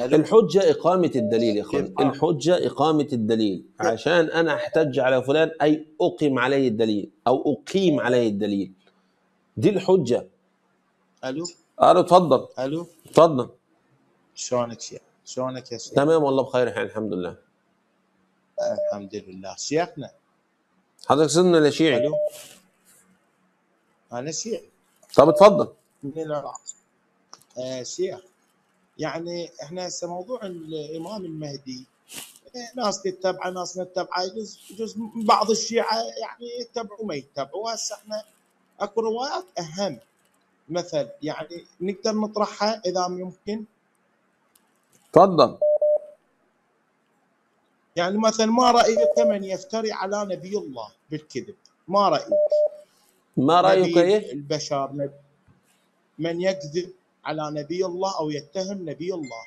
ألو الحجة إقامة الدليل يا أخوان؟ الحجة إقامة الدليل. عشان أنا أحتج على فلان أي أقيم عليه الدليل أو أقيم عليه الدليل. دي الحجة. ألو؟ قالوا اتفضل. ألو؟ اتفضل. شلونك شيخ؟ شلونك يا شيخ؟ تمام والله بخير يعني الحمد لله. الحمد لله. شيخنا. حضرتك سنة ولا شيعي. ألو؟ أنا شيخ طب اتفضل. من العراق آه شيخ. يعني إحنا هسه موضوع الإمام المهدي ناس تتبعه ناس ما تتبعه يجوز يجوز بعض الشيعة يعني يتبعوا ما يتبعوا. هسه إحنا أكو روايات أهم مثل يعني نقدر نطرحها إذا يمكن اتفضل يعني مثلا ما رأيك من يفتري على نبي الله بالكذب؟ ما رأيك؟ ما رأيك نبي إيه؟ البشر من يكذب؟ على نبي الله أو يتهم نبي الله.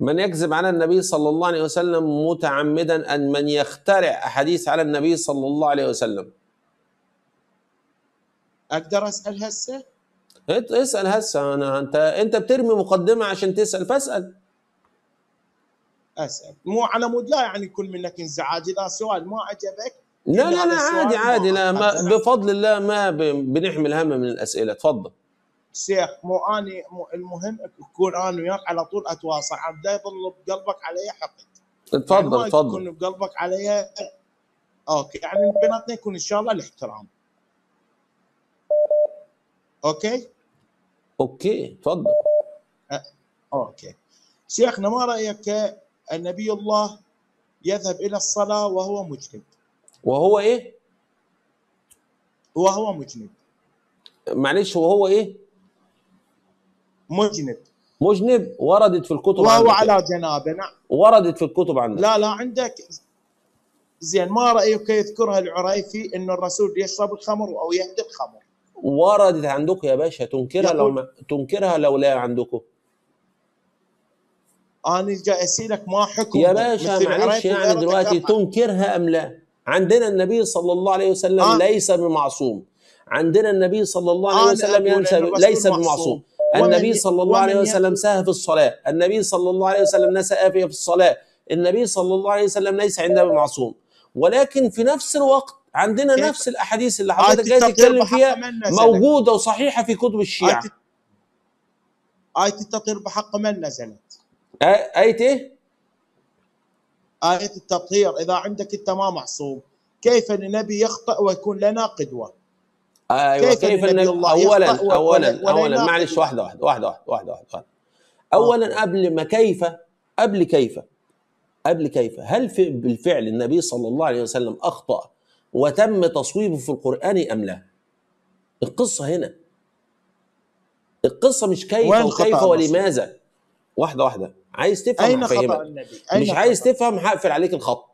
من يكذب على النبي صلى الله عليه وسلم متعمدا أن من يخترع أحاديث على النبي صلى الله عليه وسلم. أقدر أسأل هسه؟ اسأل هسه أنا أنت أنت بترمي مقدمة عشان تسأل فاسأل. أسأل. مو على مود لا يعني يكون منك انزعاج. إذا سؤال ما عجبك لا لا لا عادي عادي لا ما. بفضل الله ما بنحمل هم من الأسئلة اتفضل شيخ مو أني مو المهم يكون أنا وياك على طول أتواصل. عم يظل بقلبك علي حقد. يعني اتفضل ما اتفضل. يكون بقلبك علي okay يعني بيناتنا يكون إن شاء الله الاحترام. okay؟ okay اتفضل. okay. شيخنا ما رأيك النبي الله يذهب إلى الصلاة وهو مجنب؟ وهو إيه؟ وهو مجنب. معلش وهو إيه؟ مجنب. مجنب وردت في الكتب وهو على جنابة نعم وردت في الكتب عندك. لا لا عندك. زين ما رأيك يذكرها العريفي؟ ان الرسول يشرب الخمر أو يهدي الخمر. وردت عندكم يا باشا. تنكرها لو ما تنكرها لو لا عندكم أنا جاي اسالك ما حكم. يا باشا معلش يعني دلوقتي. تنكرها أم لا؟ عندنا النبي صلى الله عليه وسلم آه. ليس بمعصوم. عندنا النبي صلى الله عليه أنا وسلم ينسى ليس معصوم. بمعصوم. النبي صلى الله عليه وسلم سهى في الصلاة النبي صلى الله عليه وسلم نسى آفية في الصلاة النبي صلى الله عليه وسلم ليس عندنا بمعصوم ولكن في نفس الوقت عندنا؟ نفس الأحاديث اللي آية حضرتك جاي التطهير تتكلم فيها؟ موجودة وصحيحة في كتب الشيعة آية آية التطهير بحق من نزلت؟ آية إيه؟ آية التطهير إذا عندك أنت ما معصوم كيف النبي يخطئ ويكون لنا قدوة؟ أيوه كيف كيف النبي الله اولا اولا ولا- ولا اولا يناقض معلش واحد؟ واحدة واحدة واحدة واحدة واحدة واحدة, واحدة. اولا قبل ما كيف قبل كيف قبل كيف هل في بالفعل النبي صلى الله عليه وسلم أخطأ وتم تصويبه في القرآن أم لا؟ القصة هنا القصة مش كيف وكيف؟ ولماذا واحدة واحدة عايز تفهم أين خطأ النبي؟ أين مش عايز خطأ؟ تفهم هقفل عليك الخط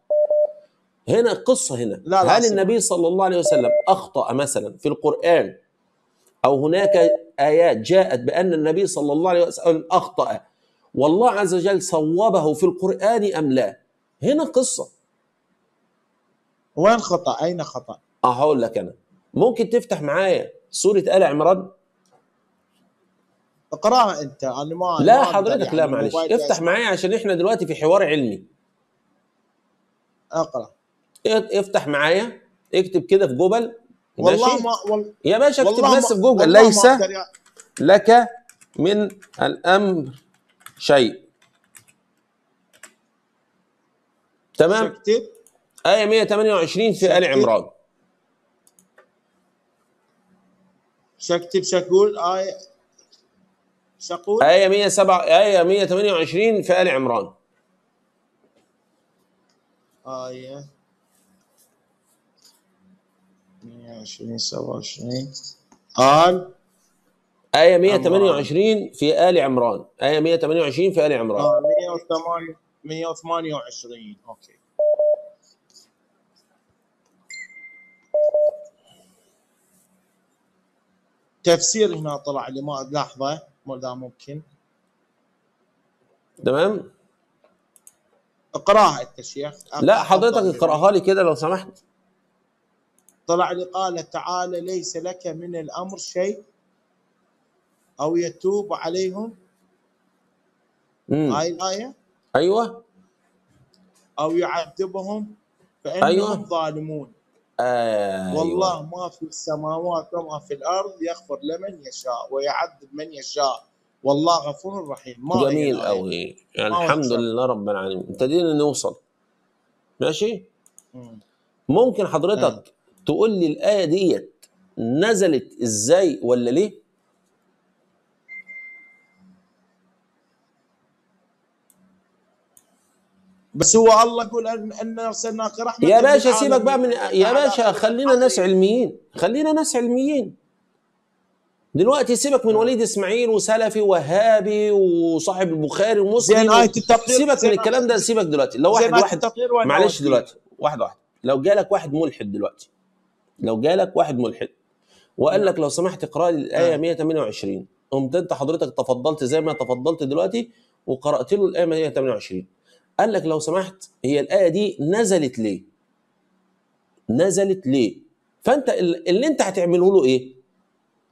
هنا القصة هنا لا، لا، هل. النبي صلى الله عليه وسلم أخطأ مثلا في القرآن أو هناك آيات جاءت بأن النبي صلى الله عليه وسلم أخطأ والله عز وجل صوبه في القرآن أم لا هنا قصة وين خطأ؟ أين خطأ؟ هقول لك أنا ممكن تفتح معايا سورة آل عمران اقرأها أنت أنا ما لا حضرتك يعني لا معلش افتح أسمع. معايا عشان إحنا دلوقتي في حوار علمي اقرأ افتح معايا اكتب كده في جوجل. والله؟ ما وال... يا باشا اكتب بس في جوجل. ليس لك من الأمر شيء. تمام؟ اكتب آية 128 في آل. عمران. شكتب شقول آية شقول. آية 107 آية 128 في آل عمران. آية 120 27 قال آية 128 في آل عمران. آية 128 في آل عمران. آه 108 128 أوكي. تفسير هنا طلع لي ما لحظة مو ذا ممكن. تمام؟ اقرأها أنت شيخ. لا حضرتك. اقرأها لي كده لو سمحت. طلع لي قال تعالى ليس لك من الأمر شيء أو يتوب عليهم. هاي الآية؟ أيوه. أو يعذبهم فإنهم أيوة. ظالمون. أيوه. والله ما في السماوات وما في الأرض يغفر لمن يشاء ويعذب من يشاء. والله غفور رحيم. ما جميل الآية؟ قوي يعني ما هو الحمد. لله رب العالمين. ابتدينا نوصل. ماشي؟ مم. ممكن حضرتك تقول لي الآية ديت نزلت إزاي ولا ليه بس هو الله يقول ان أن ارسلناك رحمه يا باشا. سيبك بقى من يا باشا خلينا ناس. علميين خلينا ناس علميين دلوقتي سيبك من وليد إسماعيل وسلفي وهابي وصاحب البخاري ومسلم التطهير سيبك من الكلام ده سيبك دلوقتي لو واحد واحد معلش؟ دلوقتي واحد واحد لو جالك واحد ملحد دلوقتي لو جالك واحد ملحد وقال لك لو سمحت اقرأ لي الآية آه. 128 قمت انت حضرتك تفضلت زي ما تفضلت دلوقتي وقرأت له الآية 128 قال لك لو سمحت هي الآية دي نزلت ليه؟ نزلت ليه؟ فانت ال- اللي انت هتعمله له إيه؟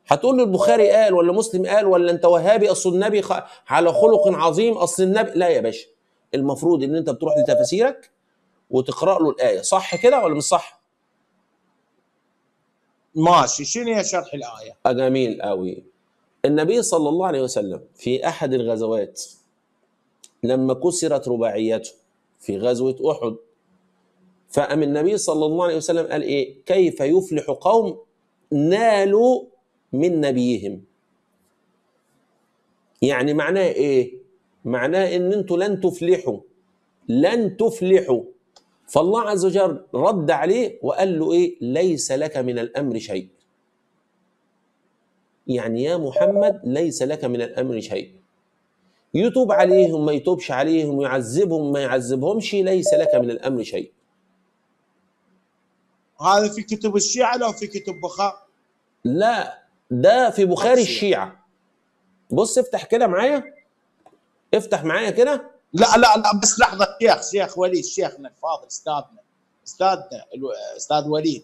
هتقول له البخاري قال ولا مسلم قال ولا انت وهابي اصل النبي. على خلق عظيم اصل النبي لا يا باشا المفروض ان انت بتروح لتفاسيرك وتقرأ له الآية صح كده ولا مش صح؟ ماشي. شنو هي شرح الآية؟ آه، جميل قوي النبي صلى الله عليه وسلم في أحد الغزوات لما كسرت رباعيته في غزوة أحد فأم النبي صلى الله عليه وسلم قال إيه؟ كيف يفلح قوم نالوا من نبيهم. يعني معناه إيه؟ معناه إن أنتوا لن تفلحوا لن تفلحوا. فالله عز وجل رد عليه وقال له إيه؟ ليس لك من الأمر شيء. يعني يا محمد ليس لك من الأمر شيء. يتوب عليهم ما يتوبش عليهم يعذبهم ما يعذبهمش ليس لك من الأمر شيء. هذا في كتب الشيعة لو في كتب بخاري؟ لا ده في بخاري الشيعة. الشيعة. بص افتح كده معايا. افتح معايا كده. لا لا لا بس لحظة شيخ شيخ وليد شيخنا الفاضل أستاذنا أستاذنا أستاذ وليد.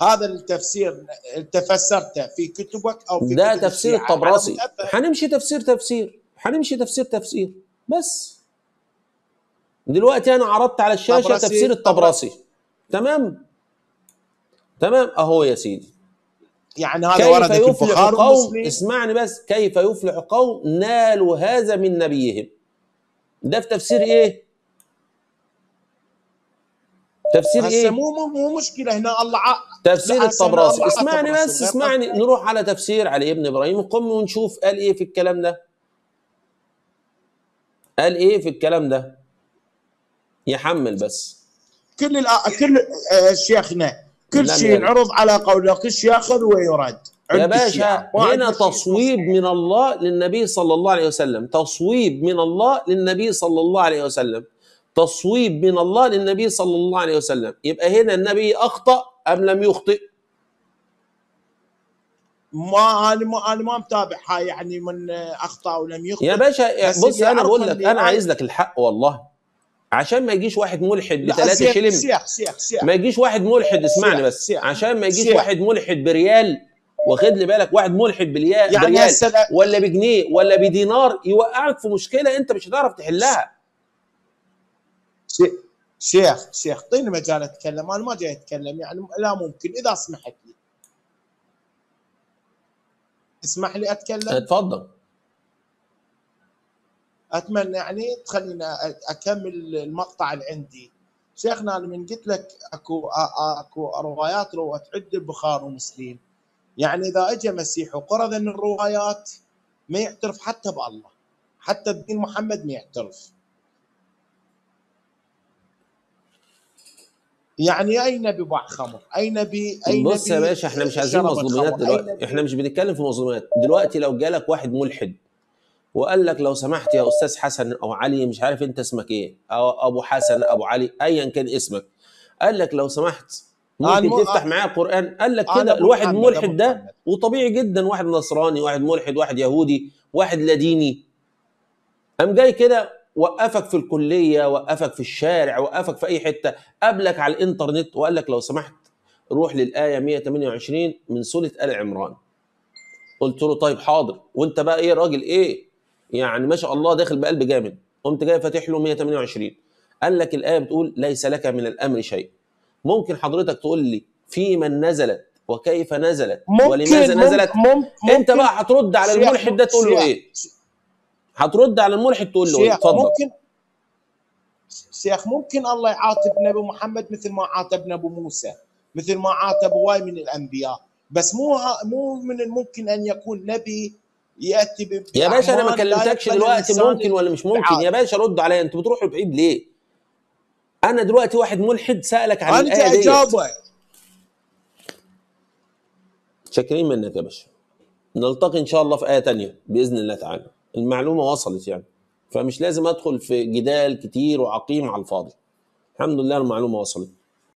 هذا التفسير انت فسرته في كتبك أو في ده كتب تفسير. الطبراسي. هنمشي تفسير تفسير. هنمشي تفسير تفسير. بس. دلوقتي أنا عرضت على الشاشة طبراسي- تفسير الطبراسي. تمام؟ تمام؟ أهو يا سيدي. يعني هذا كيف ورد في البخاري قوم؟ اسمعني بس. كيف يفلح قوم؟ نالوا هذا من نبيهم. ده في تفسير إيه؟ تفسير إيه؟ مو مو مو مشكلة هنا. الله ع... تفسير الطبراسي. اسمعني. بس اسمعني. نروح على تفسير علي ابن إبراهيم. قم ونشوف قال إيه في الكلام ده. قال إيه في الكلام ده. يحمل بس. كل الأ... كل آه، شيخنا كل لم شيء. ينعرض على قوله كل شيء يأخذ ويرد. يا باشا هنا تصويب من الله للنبي صلى الله عليه وسلم. تصويب من الله للنبي صلى الله عليه وسلم. تصويب من الله للنبي صلى الله عليه وسلم. يبقى هنا النبي أخطأ أم لم يخطئ؟ ما أنا ما أنا ما متابع. هاي يعني من أخطأ ولم يخطئ. يا باشا بص أنا بقول لك أنا أنا- عايز لك الحق والله. عشان ما يجيش واحد ملحد لا، بثلاثة شلم. شيخ شيخ شيخ ما يجيش واحد ملحد اسمعني شيخ، بس. شيخ. عشان ما يجيش شيخ. واحد ملحد بريال واخد لي بالك واحد ملحد باليا يعني بريال ولا بجنيه ولا بدينار يوقعك في مشكلة انت مش هتعرف تحلها. شي- شيخ شيخ اعطيني مجال أتكلم. أنا ما جاي أتكلم. يعني لا ممكن. إذا سمحت لي. اسمح لي أتكلم؟ اتفضل. أتمنى يعني تخليني أ- أكمل المقطع اللي عندي. شيخنا أنا من قلت لك اكو أكو روايات روت عند البخاري ومسلم. يعني إذا اجى مسيح وقرا ذن الروايات ما يعترف حتى بالله حتى بدين محمد ما يعترف. يعني أي نبي باع خمر؟ أي نبي أي بص يا باشا إحنا مش عايزين مظلوميات دلوقتي إحنا مش بنتكلم في مظلوميات. دلوقتي لو جالك واحد ملحد وقال لك لو سمحت يا أستاذ حسن أو علي مش عارف أنت اسمك إيه أو أبو حسن أبو علي ايا كان اسمك قال لك لو سمحت ممكن مو- تفتح معايا قران قال لك كده الواحد ملحد ده. وطبيعي جدا واحد نصراني واحد ملحد واحد يهودي واحد لا ديني قام جاي كده وقفك في الكلية وقفك في الشارع وقفك في أي حتة قابلك على الإنترنت وقال لك لو سمحت روح للآية 128 من سورة آل عمران. قلت له طيب حاضر. وأنت بقى إيه راجل إيه؟ يعني ما شاء الله داخل بقلب جامد. قمت جاي فاتح له 128 قال لك الآية بتقول ليس لك من الأمر شيء. ممكن حضرتك تقول لي في من نزلت وكيف نزلت ولماذا نزلت؟ ممكن انت بقى هترد على الملحد ده تقول له إيه؟ هترد على الملحد تقول له إيه؟ اتفضل. ممكن. شيخ ممكن الله يعاتب نبي محمد مثل ما عاتب نبي موسى مثل ما عاتب هواي من الأنبياء. بس مو مو من الممكن أن يكون نبي يأتي يا باشا أنا ما كلمتكش دلوقتي ممكن ولا مش ممكن. يا باشا رد عليا. أنتوا بتروحوا بعيد ليه؟ أنا دلوقتي واحد ملحد سألك عن أنت ديت. إجابة. شاكرين منك يا باشا. نلتقي إن شاء الله في آية تانية بإذن الله تعالى. المعلومة وصلت يعني. فمش لازم أدخل في جدال كتير وعقيم على الفاضي. الحمد لله المعلومة وصلت.